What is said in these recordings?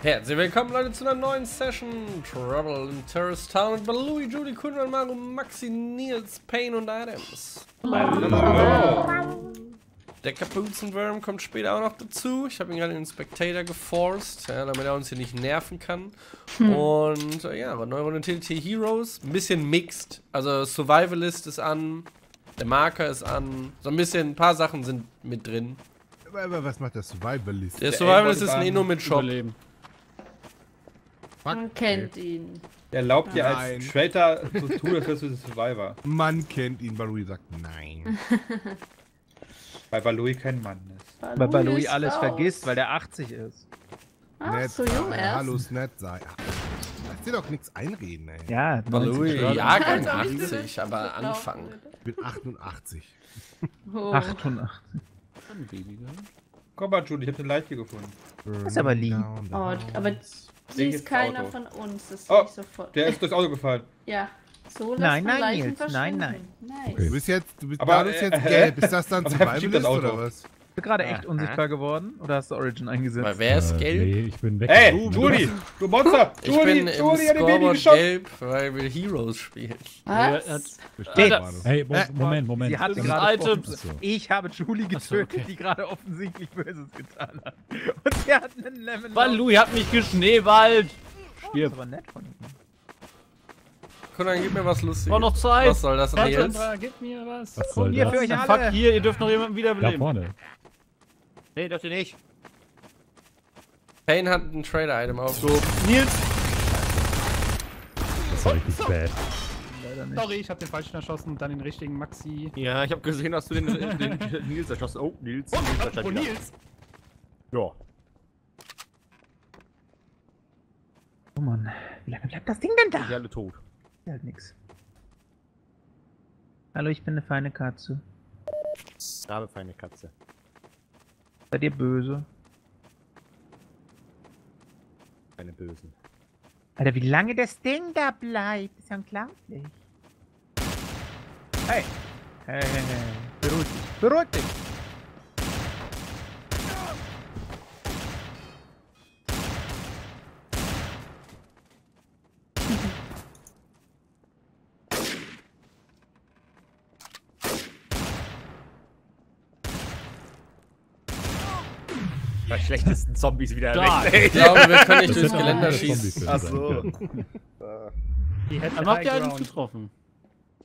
Herzlich willkommen Leute zu einer neuen Session Trouble in Terrorist Town mit Balui, Judy, Kunran, Maru, Maxi, Nils, Payne und Adams. Der Kapuzenwurm kommt später auch noch dazu. Ich habe ihn gerade in den Spectator geforced, ja, damit er uns hier nicht nerven kann. Und äh, ja, aber neue Runde TNT Heroes. Ein bisschen mixed. Also Survivalist ist an, der Marker ist an. So ein bisschen, ein paar Sachen sind mit drin. Aber, was macht der Survivalist? Der Survivalist ist ein Inno mit Shop. Überleben. Fuck, Man kennt ihn. Der erlaubt dir als Traitor zu tun, als wärst du der Survivor. Man kennt ihn, Balui sagt nein. Weil Baloi kein Mann ist. Weil Baloi ist alles raus. vergisst, weil der 80 ist. Ach, nett so jung erst. Hallo's nett sei. Lass dir doch nichts einreden, ey. Ja, Balui, 90 Jahrgang Als ob ich 80, das aber Anfang. Ich bin 88. Oh. 88. Komm mal, Jude, ich hab den Leiche gefunden. ist aber lieb. Oh, aber sie ist keiner Auto. von uns, das Oh, sehe ich sofort. Der ist durchs Auto gefallen. Ja, so lässt Nein, man nein, Leichen Nils, nein, verschwinden. Nice. Du bist jetzt, du bist, Aber, bist jetzt äh, gelb. Ist das dann Survivalist Auto. oder was? Bist du gerade echt unsichtbar geworden? Oder hast du Origin eingesetzt? Weil wer ist Äh, gelb? Nee, ich bin weg. Ey, Du- Judy, du Monster! Ich Judy, bin im Judy, hat den Baby geschossen! gelb, weil wir Heroes spielen. Was? Hey, Äh, Moment, Moment. Sie hat Das- gerade Items. Ich habe Julie getötet, okay. die gerade offensichtlich Böses getan hat. Und sie hat einen Lemon. Balui hat mich geschneeballt. Das ist aber nett von ihm. Conan, gib mir was Lustiges. War noch Zeit. Was soll das denn jetzt? Gib mir was. Was soll hier das? für euch alle. Fuck hier, ihr dürft noch jemanden Da wiederbeleben. vorne. Nee, ihr nicht. Payne hat ein Trader-Item auf. So, Nils. Das war richtig bad. Leider nicht. Sorry, ich hab den falschen erschossen und dann den richtigen Maxi. Ja, ich hab gesehen, dass du den, den, den Nils erschossen Oh, Nils. Nils Oh, erscheint wieder. Nils! Ja. Oh Mann. Wie lange bleibt das Ding denn Die da? alle tot. Ist halt nix. Hallo, ich bin eine feine Katze. Habe feine Katze. Seid ihr böse? Keine Bösen. Alter, wie lange das Ding da bleibt, ist ja unglaublich. Hey. Hey, hey, hey. Beruhig dich. Beruhig dich. Schlechtesten Zombies wieder Da. erweckt. ich glaube, wir können nicht Das durchs Geländer schießen. Zombies Ach sein so. können. Die hätten Dann habt ihr einen getroffen.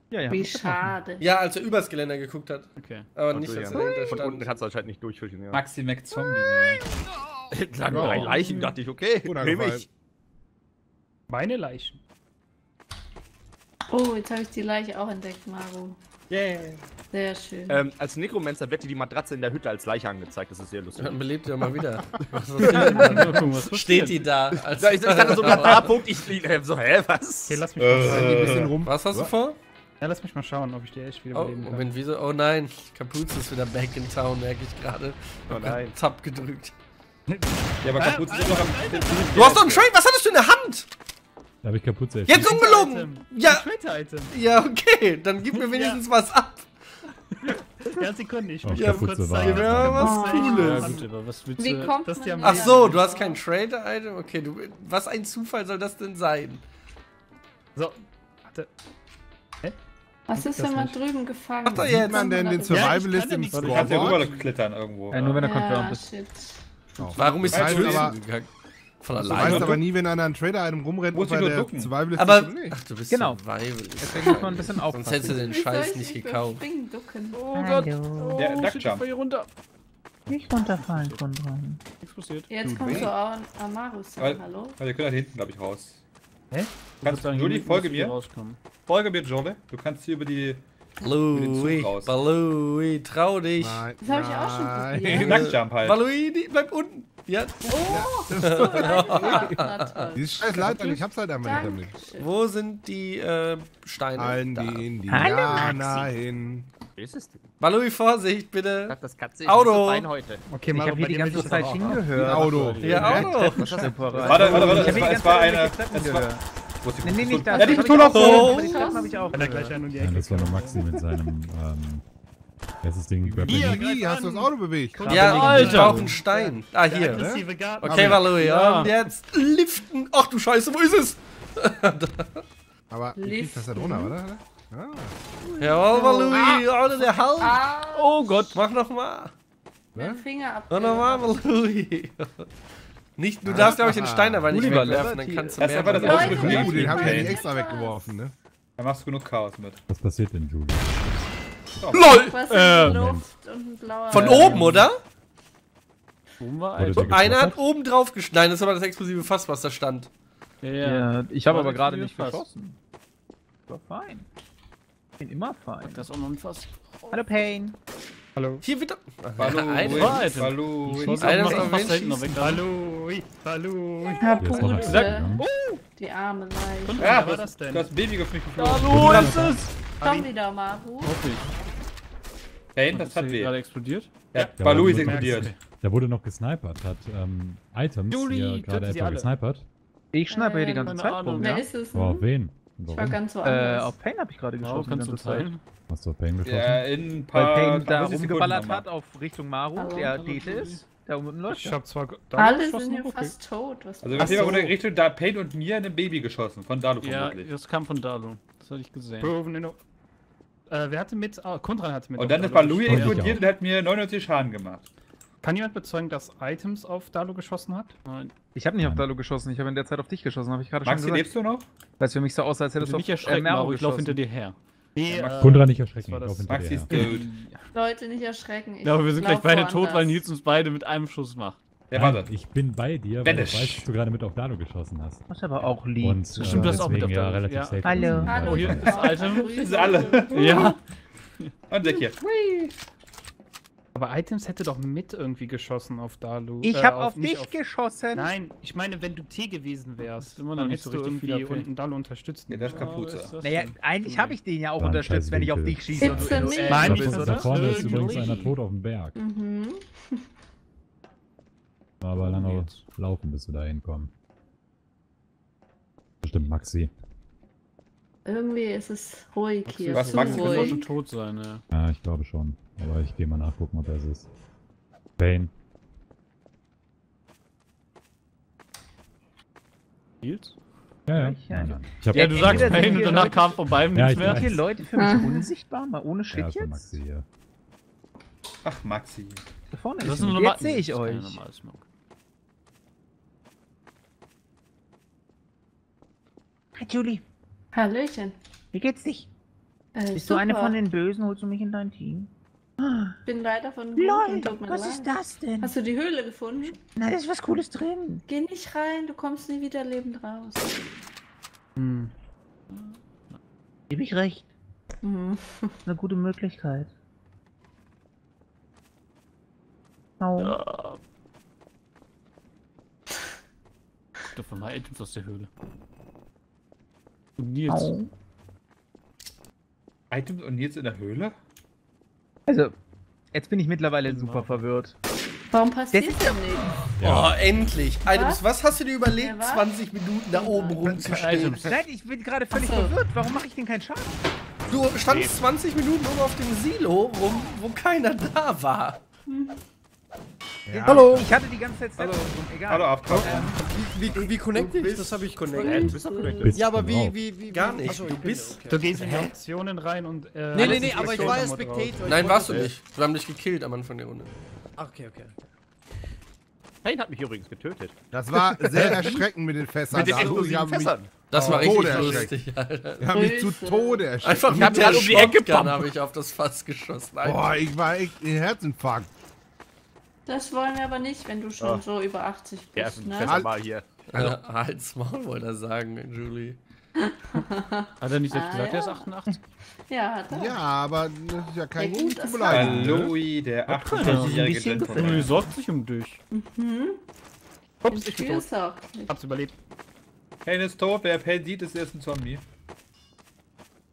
Ja, ja. Wie schade. Ja, als er übers Geländer geguckt hat. Okay. Aber nicht, als er dahinter Von unten hat es anscheinend nicht durchgeschnitten. Ja. Maxi Mac Zombie. Ja. drei Leichen, dachte ich, okay, Oder nehme ich. Meine Leichen. Oh, jetzt habe ich die Leiche auch entdeckt, Maru. Yeah. Sehr schön. Ähm, als Necromancer wird dir die Matratze in der Hütte als Leiche angezeigt. Das ist sehr lustig. Dann belebt er mal wieder. Was ist denn Mal dann? gucken, was Steht die da? Als Ja, ich, ich dachte so gerade, ah, Punkt, ich äh, so, hä, was? Okay, lass mich, mal schauen. Ein bisschen rum. Was hast du vor? Ja, lass mich mal schauen, ob ich die echt wieder Oh, beleben kann. Moment, wieso? Oh nein, Kapuze ist wieder back in town, merke ich gerade. Oh nein. Tab gedrückt. Ja, aber Kapuze ist noch am. Du hast doch einen Trade, was hattest du in der Hand? Da habe ich Kapuze Jetzt ungelogen! Ja, ja, okay, dann gib mir wenigstens was ab. Ja, Sekunde, ich ja kurz zeigen. Ja, was Cooles. was willst Wie du? kommt das man da Ach so, du hast kein Trader-Item? Okay, du, was ein Zufall soll das denn sein? So, warte. Was ist, man nicht. drüben gefangen doch ist? jetzt. Sieht man denn den Ja, Survivalist ja im nichts Du kannst ja Scoreboard? rüber klettern irgendwo. Ja, nur wenn er Ja, confirmed ist. shit. Warum ist Das heißt aber-? Von Du alleine? weißt aber nie, wenn einer ein Trader-Item rumrennt, Muss ob ich er nur der ducken. Survivalist Aber, ist oder nicht. ach, du bist Genau. Survivalist. Deswegen muss man ein bisschen Sonst aufpassen. hättest du den Scheiß ich nicht gekauft. überspringen, ducken? Oh Gott. Hallo. Der Oh, Duck shit, ich Jump. fall hier runter. Nicht runterfallen von dran. Nichts passiert. Jetzt kommst du auch an Amarus hallo? Weil ihr könnt da hinten, glaube ich, raus. Hä? Kannst du, Juli, folge mir. Rauskommen. Folge mir, Jole. Du kannst hier über die den Balui, trau dich. Nein, Das habe ich auch schon probiert. Nacktjump halt. Balui, die- bleib unten. Ja, Oh, toll. Dieses scheiß Leitern, ich hab's halt nicht damit. Dankeschön. wo sind die äh, Steine? Allen Da. die Hallo, Indianer hin. Wie ist es denn? Vorsicht, bitte. Das Katze Auto. heute. Okay, Ich Maru, habe hier die ganze ich Zeit hingehört. Ein Auto. Ja, Auto. Warte, warte, warte, Ich es war- es war eine- es war- Nee, nee, nicht das. Ja, die hab ich Pistole auch auf ich Ja, das war noch. Maxi mit seinem Erstes Ding. Hier, Wie, greif hast du das. Auto bewegt? Ja, Alter. ich brauche einen Stein. Ah, hier. Garten. Okay, Valui, Ja. und jetzt liften. Ach du Scheiße, wo ist es? Aber du kriegst das dann runter, oder? Ah. Jawohl, Valui, ohne der Hals. Ah, Oh Gott, mach nochmal. mein Finger ab. Mach nochmal, Valui. Nicht, du darfst, glaube ich, den Stein aber nicht wegwerfen, dann kannst du Das ist mehr aber das Ausdruck Uh, von den habe ich ja nicht extra weggeworfen, ne? Da machst du genug Chaos mit. Was passiert denn, Julie? LOL! Was Äh. Luft und ein blauer. Von oben, oder? Oben Einer hat geschossen? oben drauf geschnitten. Nein, das war das explosive Fass, was da stand. Ja, Ja, ich habe aber das gerade nicht geschossen. War fein. Bin immer fein. Das ist auch noch ein Fass. Hallo Pain. Hallo. Hier wieder. Ich muss Einer ist auf was hinten. Hallo, hallo. Die arme Leiche. Ja, wer war du das hast, denn? du hast ein Baby auf mich geflogen. Hallo, ist es? Komm wieder, Maru. Hoffe ich. Pain, das Ist hat weh. gerade explodiert? Ja, Ja, Baloo ist explodiert. Der wurde noch gesnipert, hat ähm, Items Julie, hier gerade etwa gesnipert. Ich schnappe hier die ganze keine Zeit rum, Wer ja? ist es? Denn? wen? Ich war Warum? ganz Äh, woanders. auf Pain habe ich gerade Wow, geschossen. die kannst du ganze? Hast du auf Pain geschossen? Ja, in ein Weil paar Pain da 30 Sekunden rumgeballert hat auf Richtung Maru, Hallo, der hallo. ist. Da unten läuft Ich hab zwar da Alle sind hier fast tot. Was Also wir haben so. in Richtung da Pain und mir ein Baby geschossen. Von Dalu Ja, vermutlich. das kam von Dalu. Das hatte ich gesehen. Proven in äh, wer hatte mit? Ah, Kontran hatte mit. Und auf dann ist Dalu Baloo geschossen. Ja, ich explodiert und hat mir 99 Schaden gemacht. Kann jemand bezeugen, dass Items auf Dalu geschossen hat? Nein. Ich habe nicht auf Nein. Dalu geschossen, ich habe in der Zeit auf dich geschossen, habe ich gerade schon Maxi, gesagt. lebst du noch? Weil es für mich so aussah, als hättest du nicht auf äh, erschrecken, Maru, ich lauf geschossen. hinter dir her. Nee, Ja, Max- Kundra nicht erschrecken, das das- Maxi ist tot. Leute, nicht erschrecken. Ich glaube, wir sind gleich beide tot, weil Nils uns beide mit einem Schuss macht. Wer war Nein, das? ich bin bei dir, weil Banish. ich weiß, dass du gerade mit auf Dano geschossen hast. Das ist aber auch lieb. Und äh, Stimmt, du hast auch mit auf ja Dano, relativ ja. safe. Hallo. gewesen. Hallo. Oh, hier ist Item. Grüße. sind alle. Ja. Und weg hier. Aber Items hätte doch mit irgendwie geschossen auf Dalu. Ich äh, habe auf, nicht dich geschossen. Nein, ich meine, wenn du T gewesen wärst, dann nicht hättest so du richtig irgendwie unten Dalu unterstützt. Ja, das ist Kapuze. ist das Naja, eigentlich habe ich den ja auch ein unterstützt, wenn ich auf dich schieße. Nein, Da, nicht, da vorne ist übrigens einer tot auf dem Berg. Mhm. Aber lange laufen, bis wir da hinkommen. Bestimmt Maxi. Irgendwie ist es ruhig hier. was zu Max Kann auch schon ruhig. tot sein, ja. Ja, ich glaube schon. Aber ich gehe mal nachgucken, ob er es ist. Bane. Nils? Ja, ja. Ich, ja. Nein, nein. Ich hab Ja, du sagst Pain und danach Leute- kam von beidem Ja, nichts ich mehr. weiß. Sind hier Leute für mich unsichtbar? Mal ohne ja, Shit ist der jetzt? Maxi hier. Ach, Maxi. Da vorne Das ist eine Jetzt sehe ich euch. Hi Julie, Hallöchen. wie geht's dich? Äh, Bist du eine super. von den Bösen? Holst du mich in dein Team? Ich bin leider von LOL, was ist das denn? Hast du die Höhle gefunden? Na, da ist was Cooles drin. Geh nicht rein, du kommst nie wieder lebend raus. Hm. Gebe ich recht. Mhm. Eine gute Möglichkeit. Au. Ja. Davon mal Items aus der Höhle. Und Nils. Au. Items und jetzt in der Höhle? Also, jetzt bin ich mittlerweile super verwirrt. Warum passiert Das denn nichts? Oh, endlich. Items, Was? was hast du dir überlegt, Ja, was? 20 Minuten da oben rumzustehen? Items. Nein, ich bin gerade völlig so. verwirrt. Warum mache ich denn keinen Schaden? Du standst 20 Minuten oben auf dem Silo rum, wo keiner da war. Ja. Hallo. Ich hatte die ganze Zeit Hallo. Egal. Hallo, Afkar. Wie, wie, wie connecte ich? Das habe ich connected. Du bist doch connected. Bist Ja, aber wie, wie, wie. Gar nicht. Achso, Du bist- okay. Du gehst in die Optionen rein und. Äh, Nee, nee, nee, aber ich war ja. Spectator. Nein, warst du nicht. Wir haben dich gekillt am Anfang der Runde. Ach, okay, okay. Pain hat mich übrigens getötet. Das war sehr erschreckend mit den Fässern. Mit den explosiven Fässern. Das war richtig Tode lustig, Alter. Die haben mich zu. Tode erschreckt. Einfach mit der um die Ecke habe ich auf das Fass geschossen. Alter. Boah, ich war echt in Herzinfarkt. Das wollen wir aber nicht, wenn du schon Ah. so über 80 Ja, bist, ne? besser mal hier. Äh, halt's Maul, wollte er sagen, Julie. Hat er nicht selbst Ah, gesagt, er ist ja. 88? Ja, hat er. Ja, aber das ist ja kein Ja, Grund gut, zu ne? Louis, der Ja, 28-jährige bisschen Gentleman. Louis sorgt sich um dich. Mhm. Ups, ich bin tot. Hab's überlebt. Payne ist tot, wer Payne sieht, ist erst ein Zombie.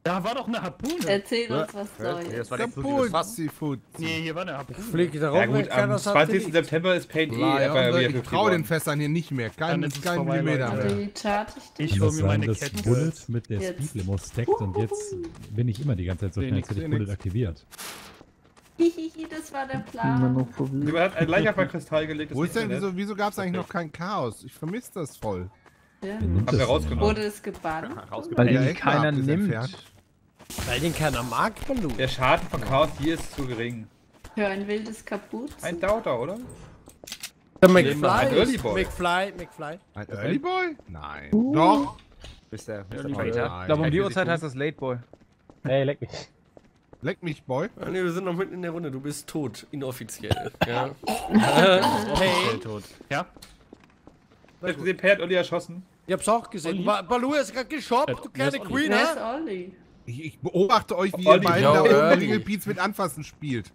Da war doch eine Harpune. Erzähl uns was Nee, Neues. das war. Kaputzi, Futzi. Nee, hier war eine Harpune. Flieg darauf, Ja gut, am 20. September ist Payne eh Ja, ich 50 trau den. Fässern hier nicht mehr. Kein, Dann ist es kein vorbei, Millimeter mehr. Ich hol das mir meine Kette. Bullet mit der. Speed Limo stackt und jetzt bin ich immer die ganze Zeit so schnell, als hätte ich. Bullet aktiviert. Hihihi, das war der Plan. Jemand hat ein Leichafferkristall gelegt. das Wo ist denn, wieso, wieso gab es eigentlich noch kein Chaos? Ich vermisse das voll. Ja. Haben wir das rausgenommen. Wurde es gebannt? Weil echt, keiner nimmt. Weil den keiner mag, Baloo. Der Schaden von Chaos hier ist zu gering. Für ein wildes Kaputt. Ein Dauter, oder? Der Ein McFly. Early Boy. McFly, McFly. Ein Early Boy? Nein. Doch. Bist der, bist Ja, der? Nein. Ich glaube, um die Uhrzeit heißt das Late Boy. Hey, leck mich. Leck mich, Boy. Ah, nee, wir sind noch mitten in der Runde. Du bist tot, inoffiziell. Ja. Hey. tot. Ja? Ich hab gesehen, Per hat Olli erschossen. Ich hab's auch gesehen. Ba Baloo ist gerade geshoppt, du kleine? Queen, Wer ist ne? Olli? Ich, ich beobachte euch, wie Olli, ihr beide ja, da oben Beats mit Anfassen spielt.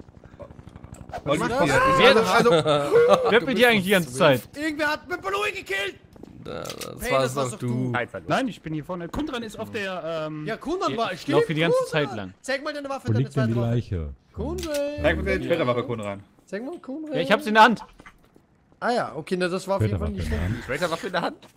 Was macht ihr? Wer- Also, also, Wer bin hier eigentlich die ganze Zeit? Irgendwer hat mit Baloo gekillt. Da, das Hey, war's doch du. Nein, ich bin hier vorne. Kundran ist auf der, ähm... Ja, Kundan war. Ich lauf hier die ganze Zeit lang. Zeig mal deine Waffe, Wo deine die zweite Waffe. Leiche? Kundan. Zeig mir den Späterwaffe rein. Zeig mal, Kundan. Ja, ich hab's in der Hand. Ah ja, okay, na, das war auf jeden Fall war nicht schlecht. Mann. Traitor Waffe in der Hand.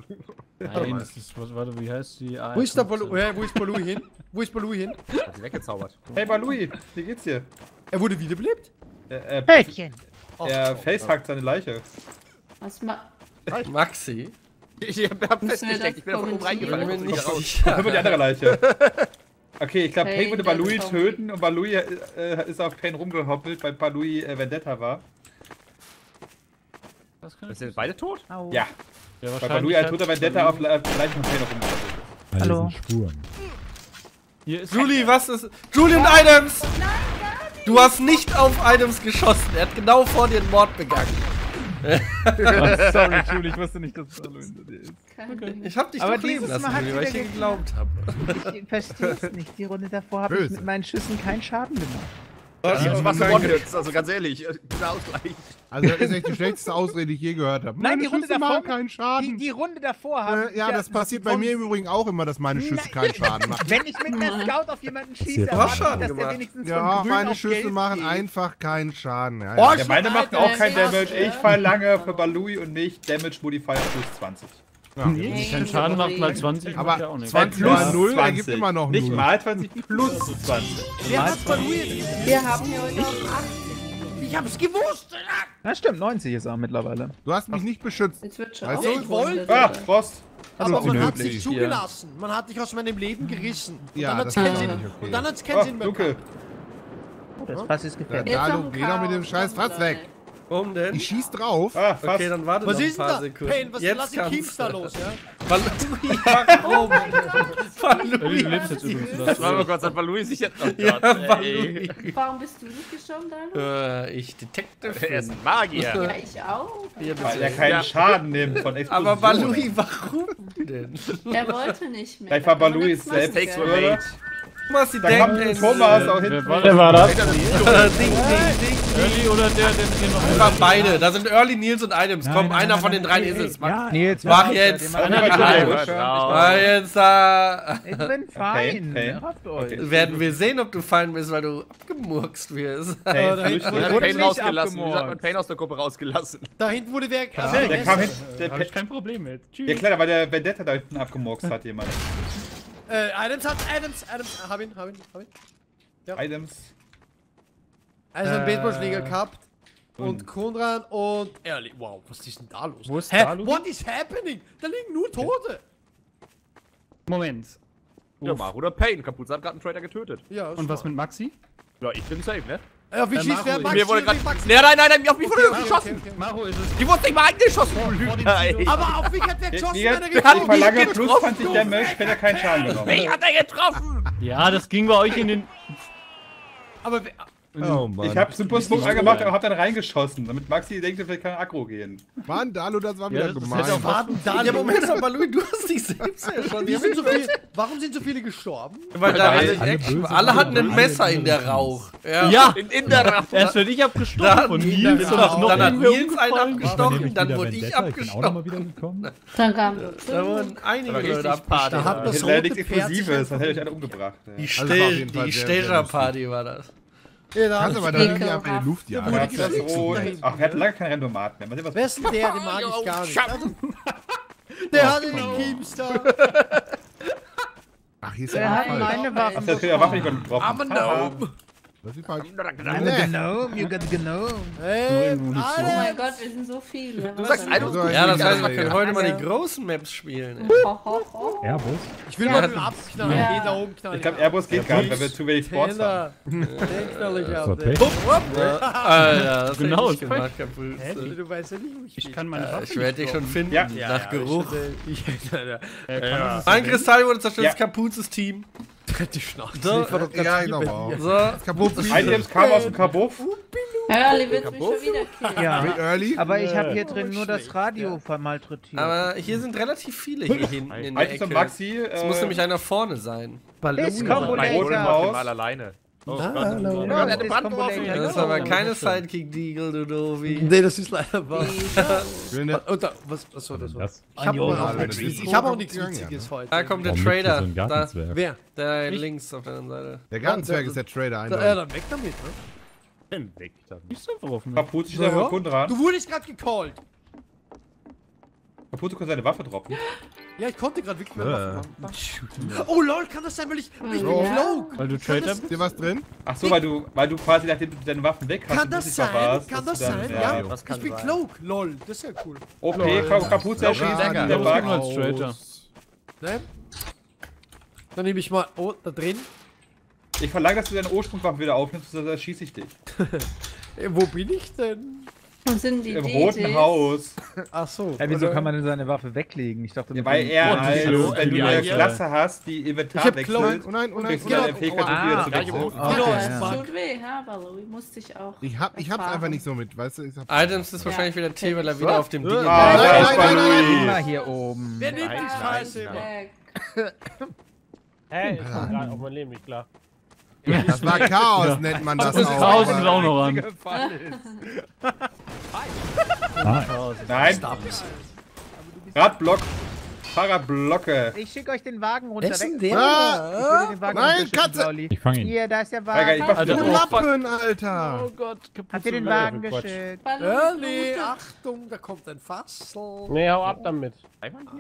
Nein, das ist, was, warte, wie heißt die? Ah, Wo ist der Baloo? Ja, wo ist Baloo hin? Wo ist Baloo hin? Hat sie weggezaubert. Hey Balui, wie geht's dir? Er wurde wiederbelebt? Er, er, Pöttchen. er facehackt seine Leiche. Was ma Maxi? Ich hab Müssen wir festgesteckt, ich bin einfach oben Ich bin reingefallen. nicht sicher. wird die andere Leiche. Okay, ich glaube, Hey, Payne würde Balui töten und Balui äh, ist auf Payne rumgehoppelt, weil Balui äh, Vendetta war. Das ich Sind beide tot? Au. Ja, ja, Balui als hat- toter Vendetta auf Leichen von Payne rumgehoppelt. Alle Hallo. sind Spuren. Hier ist Julie, was ist. Julian Adams! Du hast nicht auf Adams geschossen. Er hat genau vor dir einen Mord begangen. Sorry, Julie, ich wusste nicht, dass es Hallo hinter dir ist. kein Ich hab dich Aber doch leben dieses lassen, Mal hat Julie, weil ich dir geglaubt habe. Ich verstehe es nicht. Die Runde davor habe ich mit meinen Schüssen keinen Schaden gemacht. Das Ja, ist was nein. One-Hits, also ganz ehrlich. Guter Ausgleich. also das ist echt die schlechteste Ausrede, die ich je gehört habe. Nein, Meine die Runde Schüsse davor- machen keinen Die, Schaden. die Runde davor habe Äh, ja, das passiert bei mir im Übrigen auch immer, dass meine Schüsse keinen Schaden machen. Wenn ich mit einer Scout auf jemanden schieße, erwarte ich, dass der wenigstens Ja, von grün meine auf Schüsse gelb machen geht. einfach keinen Schaden. Ja, Oh, ja. Meine machen auch keinen Damage. Ich verlange für Balui und nicht Damage Modifier plus 20. Nee, kein Schaden macht mal 20, macht ja auch Aber nichts. 20 Plus mal 0 ergibt 20. immer noch Nicht 0. mal 20, plus 20. Wer hat Baloo jetzt? Wir haben hier heute auch acht. Ich hab's gewusst! Ja, stimmt, 90 ist er mittlerweile. Du hast mich nicht beschützt. Jetzt wird schon Weißt du, ich wollte- Ah? Frost. Aber man hat sich zugelassen. Man hat dich aus meinem Leben gerissen. Und Ja, dann hat's das keinen Sinn. nicht okay. Und dann hat's Oh, keinen Sinn mehr. Luke. Oh, das Fass ist Ja, gefährlich. Noch ein geh doch mit dem scheiß Fass weg. Warum denn? Ich schieß drauf. Ah, fast. Okay, dann warte Was noch ein ist denn paar da? Sekunden. Pain, was Jetzt lass Keeps da los, ja? Baloo, warum? Ja, Baloo. Du lebst jetzt übrigens. Das war aber Gott, hat Balui sich jetzt noch Ja, Gott, ey. Baloo. Warum bist du nicht gestorben, Dalu? Äh, ich Detective. Er ist ein Magier. Ja, ich auch. Hier, Weil er keinen Ja. Schaden nimmt von Explosionen. Aber Baloo, warum denn? Er wollte nicht mehr. Vielleicht war machen, selbst Takes Da kommt denken, Thomas auch hinten. war Wer war das? Ding, ding, ding. Early oder der, der hier noch... Einfach beide. Da sind Early, Nils und Adams. Nein, Komm, nein, einer nein, von den dreien ey, ist es. Mach, Ja, jetzt mach jetzt. Mach jetzt. nein. Mach jetzt da. Ich bin fein. Werden wir sehen, ob du fein bist, weil du abgemurkst wirst. Hinten nicht rausgelassen. Wie sagt man. Payne aus der Gruppe rausgelassen? Da hinten wurde wer. Der wer kam ist hin. das? Der, Da hab ich kein Problem mit. ja Tschüss. klar, weil der Vendetta da hinten abgemurkst hat jemand. Äh, Adams hat. Adams, Adams. Hab ihn, hab ihn, hab ihn. Items. Also einen Äh, Baseballschläger gehabt. Und und- Konrad und Ehrlich. Wow, was ist denn da los? Wo ist Hä? Dalu? What is happening? Da liegen nur Tote. Moment. Ja, Maru oder Payne. Kapuze hat gerade einen Trader getötet. Ja, Und was mit Maxi? Ja, ich bin safe, ne? Ja, wie Äh, schießt wer? Max, Mir wurde gerade. Max? Nein, nein, nein, nein, auf mich wurde Okay, geschossen. okay, okay. Maro ist es. Die wurde nicht mal angeschossen, Lügner, ey. Aber auf mich hat der geschossen, wenn hat er ich getroffen verlange nicht plus getroffen, 20 Damage, hätte er keinen Schaden genommen. Mich hat er getroffen. Ja, das ging bei euch in den. Aber wer- Oh Mann. Ich hab Super Smoke angemacht, aber hab dann reingeschossen, damit Maxi denkt, vielleicht kann Aggro gehen. Mann, Dalu, das war Ja, wieder das gemein. hätte auch warten da Ja, Moment, aber Louis, du hast dich selbst ja schon. Wie sind so viele, warum sind so viele gestorben? Weil da Alle alle, alle hatten ein Messer in der Rauch. Ja. Ja! In, in der Rache. Erst wenn ich Da abgestochen hat von Nils, dann, noch dann hat Nils einen abgestochen, dann wurde ich abgestochen. Dann kam Da wurden einige Leute Party. Da hat abgestochen. das rote nichts Pferd sich Explosives, dann hätte ich alle umgebracht. Die, Also Stager-Party war das. Ja, da Kannst hat aber sich- da nicht einfach in die Luft jagen. Ja, Ja, das rot. Ach, wir hatten lange keinen Randomat mehr. Wer ist denn der? Den mag ich gar nicht. Also, der hat den Keemstar. Ach, hier ist Er ja hat meine Ach, Waffen der hat der Waffe nicht getroffen. Aber no. Das ist falsch. You got the gnome, you got the gnome. Ähm, Oh mein Gott, wir sind so viele. Du sagst Warte. Einungsgut. Ja, das heißt, man kann heute mal Also- die großen Maps spielen. ey. Airbus? Ich will mal mit dem abknallen. Ja. Nee, da oben knallen. Ich glaube, Airbus geht gar nicht, weil wir zu wenig Sports haben. Den knall ich ab. Pech. Alter, das Genau, genau, ich gemacht, Hä? Kapuze. Du weißt ja nicht, wo ich Ich bin. kann meine Äh, Waffe Ich werde dich schon finden, nach Geruch. Ja. Ein Kristall wurde zerstört, das Kapuzes Team. Die Schnauze. So, Ich war doch Ja, dir. So, Kaputt. Items kamen aus dem Kabuff. Hörli wird mich schon wieder killen. Ja, Early? aber ich habe hier drin nur das Radio vermalträtiert. aber hier sind relativ viele hier hinten in der Ecke. Maxi. Es äh, muss nämlich einer vorne sein. Ist Mein Combolator. roten Roten Haus. mal alleine. Oh, Ah, hallo. Ja. Das ist Ja, aber ja, keine das stimmt. Sidekick-Deagle, du Dovi. Nee, das ist leider wahr. Und da, was, was war das? Das? Ich habe ich hab auch nichts Witziges heute. Da kommt der Trader. Da? Wer? der links auf der anderen Seite. Der Gartenzwerg ist der Trader ja, dann weg damit, ne? Bin weg damit. Ich einfach auf mich. Kapuze steht da Kunden dran. Du wurdest gerade gecallt. Kapuze kann seine Waffe droppen. Ja, ich konnte gerade wirklich Äh. mehr machen. Oh lol, kann das sein, weil ich, ich bin Oh. Cloak. Weil du Kann Trader das- Ist hier was drin? Ach so, weil du, weil du quasi nachdem du deine Waffen weg hast, Kann das sein? verwahrst, Kann das sein? Ja, das kann ich bin sein. Cloak. Lol, das ist ja cool. Okay, Ka- Kapuze erschießt Ja, der Bug. als Traitor. Ne? Dann nehme ich mal. Oh, da drin. Ich verlange, dass du deine Ursprungswaffe wieder aufnimmst, sonst erschieße ich dich. Wo bin ich denn? Wo sind die Im DJs? roten Haus. Ach so. Hä, wieso oder- kann man denn seine Waffe weglegen? Ich dachte, Ja, weil er Oh, halt, wenn du ja, eine ja. Klasse hast, die Inventar Ich hab wechselt, Nein, oh nein, oh nein. kriegst du oh deine nein. Fähigkeit, Ah, wieder zu ja. Oh, Genau, es Bug. tut weh, ja, Valerie, musste ich auch. Ich, hab, ich hab's einfach nicht so mit, weißt du? Ich Items ist wahrscheinlich wieder T, weil er wieder auf dem Ding Ah, ist. nein, nein, Balui. Immer hier oben. Wer nimmt die Nein, Scheiße? nein? Hä, ich komm gerade auf mein Leben nicht klar. Das war Chaos, nennt man das Das auch. Chaos ist auch noch an. Nein, Radblock, Fahrradblocke. Ich schicke euch den Wagen runter. Wer ist denn weg. der? Ich Ah, will den Wagen Nein, Katze! Pauli. ich fange ihn. Hier, da ist der Alter, ich Wagen. mach Alter, du oh, Lappen, Alter. Oh Gott, kaputt. Habt ihr den Wagen geschickt? Early. Achtung, da kommt ein Fassel. Nee, hau ab damit.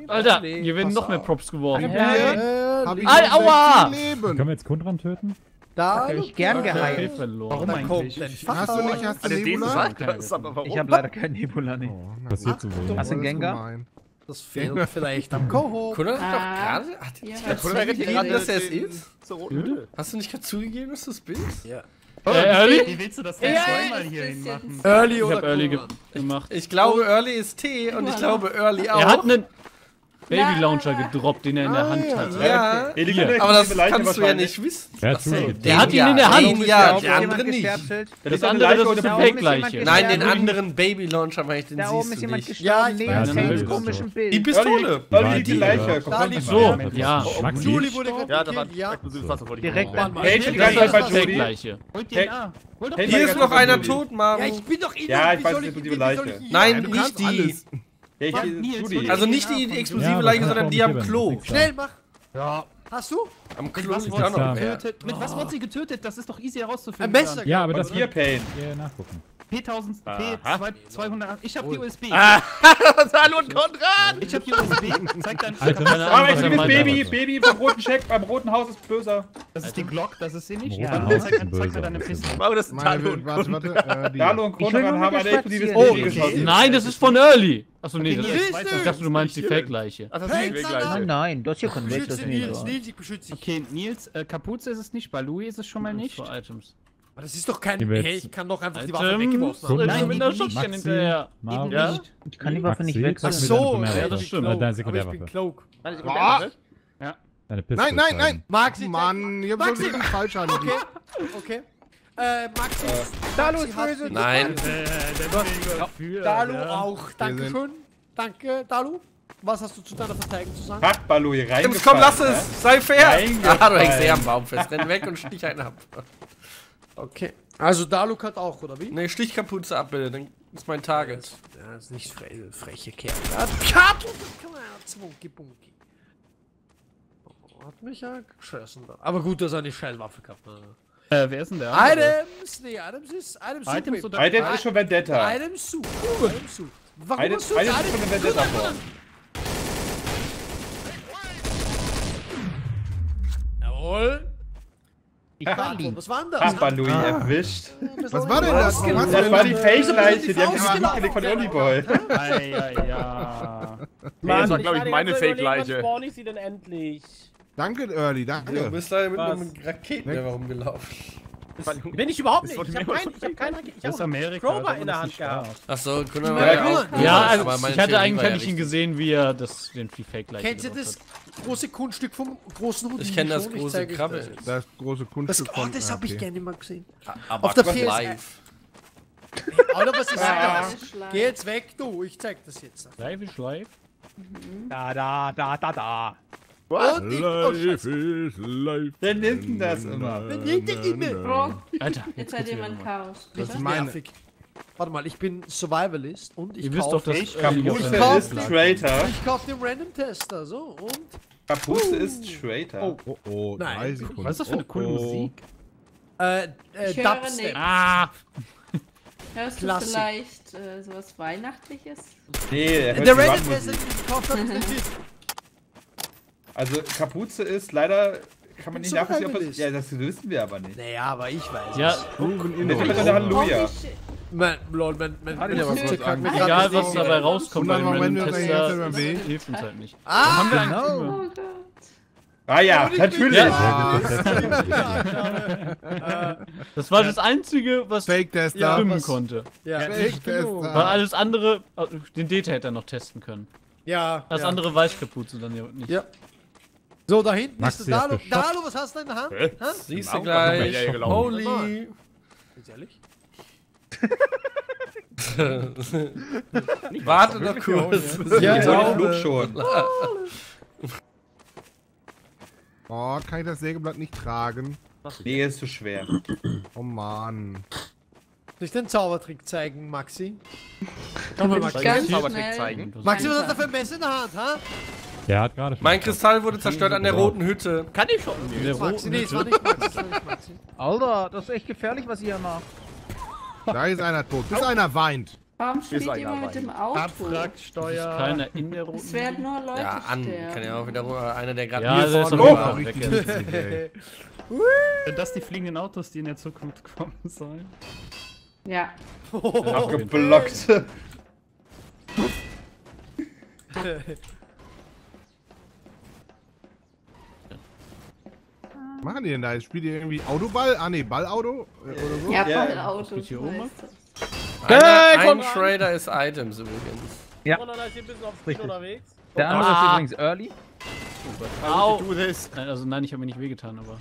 Alter, hier werden noch mehr. Props geworfen. Hier hab ich aua! 16 Können wir jetzt Kundran töten? Da Hab ich gern geheilt. Warum eigentlich? Hast du nicht, hast du Also Nebula? sagt das, aber warum? Ich habe leider keinen Nebula, nee. Oh, Passiert so wenig. Hast du einen Gengar? Das fehlt vielleicht am Koho. Kunde hat doch Ah. gerade. Hat Ja, das gerade dass er es ist? Hütte. Hast du nicht gerade zugegeben, dass du es bist? Äh, Early? Wie willst du das Ja, denn ja, zweimal hier hinmachen? Early Ich oder hab Early ge Koho? gemacht. Ich glaube, Early ist T und ich glaube, Early auch. Er hat einen Baby Launcher gedroppt, den er in der Hand hatte. Ja, Hey, die Hier. Kunde aber das eine kannst du ja nicht wissen. Wer hat Ach so, zugegeben? Der hat ihn ja, in der Hand. Den ja, der andere nicht. Da Das eine andere, das ist der jemand Fake-Gleiche. Nein, den Ja. anderen Baby Launcher meine ich, den Da oben siehst ist du jemand nicht. Ja, ich neben Ja, komischem Die Bild. Pistole. Ja, liegt die die, Leiche. ja. Da So, ja. Maxi? Julie wurde Ja, da war ja. Direkt doch Hey, Hier ist noch einer tot, Ja, Maru. ich bin doch in Ja, soll Leiche. ich- Nein, nicht die. Ja, ich, Nils, Judy. hol die Also nicht die explosive Ja, Leiche, sondern die am Klo. Schnell mach. Ja. Hast du? Am Klo Was liegt wurde getötet? Mit was wurde sie getötet? Das ist doch easy herauszufinden. Ein Messer. Ja, aber das Hier, wird Pain. nachgucken. P1000, Aha. P200. Ich hab die USB. Hallo und Konrad! Ich hab die USB. Zeig dein. Alter, er bin meinte. Baby, Baby vom roten Check beim roten Haus ist böser. Das ist die Glock, das ist sie nicht. Ja, zeig, ist zeig mir deine aber Pistole. Wow, das Talo und warte, Konrad. warte, äh, die. Dalo und Konrad haben dir ein explosives. Baby Oh, geschossen. Nein, das ist von Early. Achso, nee, das ist, ich dachte, du meinst die Fake-Leiche. Ach, das ist Hey, die Alter. Nein, nein, das hier kommt weg, das Beschütze Nils. Nils, ich beschütze dich. Okay, Nils, äh, Kapuze ist es nicht, Balui ist es schon mal nicht. Für Items. Aber das ist doch kein. Hey, ich kann doch einfach die Waffe weggeworfen haben. Nein, mit der Maxi, Shotgun hinterher. Maru, Ja? Nicht? Ich kann die Waffe nicht Maxi, wechseln. sag mir So, deine ja, das ich stimmt. bin Äh, Deine aber ich bin Sekundärwaffe. Cloak. Meine Ah! Sekundärwaffe? Deine Pistole. Nein, nein, nein. Maxi, Mann, ihr habt den falsch an. Okay, okay. Äh, Maxi. Dalu ist böse. Nein. Dalu auch. Dankeschön. Danke, Dalu. Was hast du zu deiner Verteidigung zu sagen? Hack Balui rein. Jungs, komm, lass es! Sei fair! Ah, du hängst eh am Baum fest. Renn weg und stich einen ab. Okay. Also Dalu hat auch, oder wie? Ne, Stichkapuze ab, bitte. Dann ist mein Target. Ja, das ist nicht fre freche Kerl. Zwunki bunki. Oh, Hat mich ja geschossen da. Aber gut, dass er eine Schallwaffe gehabt hat. Äh, wer ist denn der? andere? Items, nee, Items ist, Items Items oder- Items ist schon Vendetta. Items sucht. Items sucht. Warum Items hast du Items ist schon Vendetta vor. Jawohl. Ah, lieb. was war denn das? Ach, Balui erwischt. Was war denn das? genau. Was Das war die Fake-Leiche, die Die haben Faust sich gelaufen. gelegt von Olliboy. Ja, ja, ja. Nee, das war, ich glaube ich, meine Fake-Leiche. wann spawn ich sie denn endlich? Danke, Early, Du danke. bist da mit Was? einem Raketenwerfer rumgelaufen. Bin ich überhaupt Das nicht. Ich hab kein, ich hab kein Raketen. Ich Das ist hab einen Amerika. Crowbar in der das Hand gehabt. Achso, können wir Ja, mal Ja, aber also ich hatte Theorie eigentlich ja hab ich ihn gesehen, wie er das, den fake gleich Kennt ihr das große Kunststück vom großen Houdini Ich kenne das schon? große Krabbel. das. Das große Das, Kunststück oh, von... das ah, habe ich okay. gerne mal gesehen. Aber Auf der PS live. Alter, was ist das? Geh jetzt weg, du. Ich zeig das jetzt. Live ist live. Da, da, da, da, da. Und ich, oh, Life is life. Wer nimmt denn das immer? Wer nimmt denn immer? Bro, Alter, jetzt wieder jemand los. Chaos. Das ist meine... Nervig. Warte mal, ich bin Survivalist und ich Ihr wisst doch, kaufe dass Ich, Ich der- kauf ist den- Traitor. ich kauf den Random Tester, so, und? Kapuze ist Traitor. Oh, oh, Nein. drei Sekunden. Was ist das für eine coole Oh, oh. Musik? Äh, äh, Ich höre Dubstep. nix. Ah! Hörst du vielleicht äh, sowas Weihnachtliches? Nee, der hört ist legit. Also Kapuze ist leider, kann man nicht nachvollziehen, ob das, ja, das wissen wir aber nicht. Naja, aber ich weiß Ja, es. Proven Der Halleluja. Holy shit. Mein, Lol, mein, mein, Hat mein ja was Flugzeug was hat mir an. gerade egal was dabei rauskommt bei dem Random Tester, hilft uns halt nicht. Ah, haben wir genau. Oh. Ah ja, natürlich. bin- Das war das Einzige, was. Ja, stimmen konnte. Ja. Weil alles andere, äh, den Data hätte er noch testen können. ja, Das ja. andere weiß Kapuze dann ja nicht. Ja. So, da hinten Maxi ist der Dalo. Dalo, was hast du in der Hand? Siehst du gleich. Holy. Ganz ehrlich? Warte noch kurz. Ja, Ich flog schon. Oh, kann ich das Sägeblatt nicht tragen? Nee, ist zu schwer. Oh Mann. Soll ich den Zaubertrick zeigen, Maxi? Komm mal, Maxi. ich ganz Zaubertrick schnell. zeigen. Maxi, was hast du für ein Messer in der Hand, ha? Der hat gerade schon. Mein Kristall wurde zerstört an der roten Hütte. Kann ich schon. Der Maxi, nee, es war Hütte. nicht Maxi, es war nicht Maxi. Alter, das ist echt gefährlich, was ihr hier macht. Da ist einer tot. Bis einer weint. Warum spielt jemand mit dem Auto? Abwracksteuer. Keiner in der roten Es werden nur Leute Ja, an. sterben. Kann ja auch wieder einer, der gerade Ja, hier vorne war. Weg. Ey. Sind das die fliegenden Autos, die in der Zukunft kommen sollen? Ja. Abgeblockt. Was machen die denn da? Spielt ihr irgendwie Autoball? Ah ne, Ballauto? Äh, Oder so? Ja, Ja. Autos. geht hier oben. Einer, ein Konrad. Trader ist Items übrigens. Ja. Ein. Der andere Ah. ist übrigens Early. Au! Also nein, ich habe mir nicht wehgetan, aber...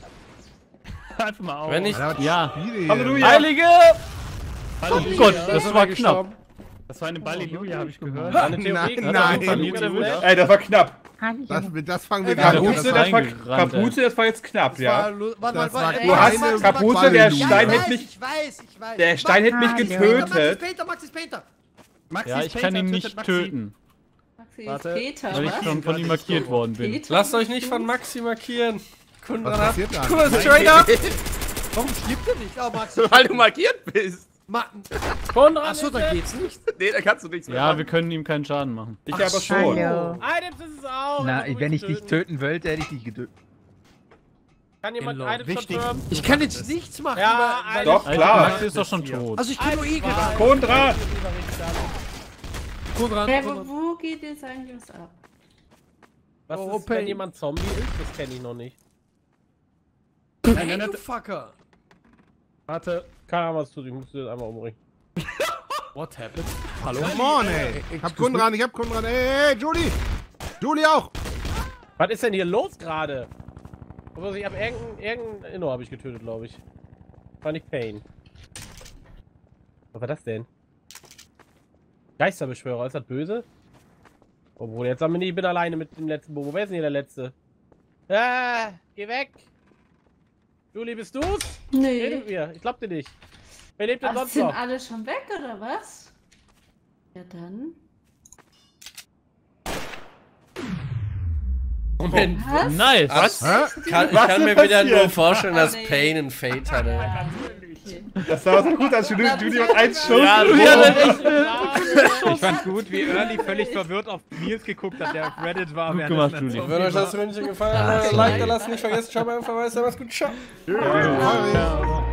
Einfach mal auf. Wenn ich- Ja. Halleluja. Heilige! Oh Gott, das war knapp. Das war eine Halleluja, habe ich gehört. Nein, nein. Ey, das war knapp. Das, das fangen wir Ey, gar Kapuze, nicht das an. war, Kapuze, das war jetzt knapp, Das war ja. Warte, Das warte, warte. war Du hast Max, Kapuze, der Stein ich hätte mich- Ich weiß, ich weiß. Der Stein hätte mich getötet. Peter, Max ist Peter. Maxi Ja, ich Peter, kann ihn nicht Maxi. töten. Maxi Warte, ist Peter, Weil ich was? schon von ihm markiert worden bin. Peter? Lasst euch nicht von Maxi markieren. Was Konrad hat passiert da? Kurs Trader. Warum stirbt er nicht? Oh, Max. Weil du markiert bist. Ma Konrad Achso, da geht's nicht. Nee, da kannst du nichts mehr Ja, machen. wir können ihm keinen Schaden machen. Ich aber schon. Items ist es auch. Na, wenn zu ich dich töten wollte, hätte ich dich getötet. Kann jemand Hello, Items wichtig. confirmen? Ich kann jetzt nichts machen. Ja, weil-. Doch, klar. Maxi ist doch schon tot. Also ich kann nur eh gerade. Konrad. Konrad, Hä, Konrad. wo, wo geht jetzt eigentlich was ab? Was Oh, ist, wenn jemand Zombie ist? Das kenne ich noch nicht. Nein, Ey, nein, du Fucker. Warte, keine Ahnung, was tut. Ich muss das einmal umbringen. What happened? Hallo? Come on, ey. Ich hab Konrad, ich hab Konrad. Ey, ey, Julie. Julie auch. Was ist denn hier los gerade? Also ich habe irgendein, irgendein Inno habe ich getötet, glaube ich. War nicht Pain. Was war das denn? Geisterbeschwörer, ist das böse? Obwohl, jetzt haben wir nicht, ich bin alleine mit dem letzten Bobo. Wer ist denn hier der letzte? Ah, geh weg! Julie, bist du's? Rede Nee. mit mir, ich glaub dir nicht. Wer lebt denn Ach, sonst sind noch? alle schon weg, oder was? Ja, dann. Moment. Was? Nice! Was? Hä? Kann, ich Was kann mir wieder passiert? nur vorstellen, dass Ah. Pain einen Fate hatte. Ja, okay. Das sah so gut aus. Judy, Judy hat einen Schuss. Ja, echt Ich fand gut, wie Early völlig verwirrt auf Nils geguckt hat, der auf Reddit war. Gut gemacht. Zombie Wenn euch das Röntgen gefallen hat, Like da lassen, nicht vergessen, schaut mal einfach weiter, macht's gut, ciao. Sorry.